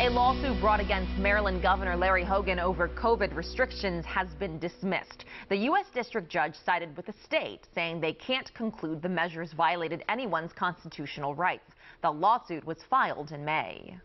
A lawsuit brought against Maryland Governor Larry Hogan over COVID restrictions has been dismissed. The U.S. District Judge sided with the state, saying they can't conclude the measures violated anyone's constitutional rights. The lawsuit was filed in May.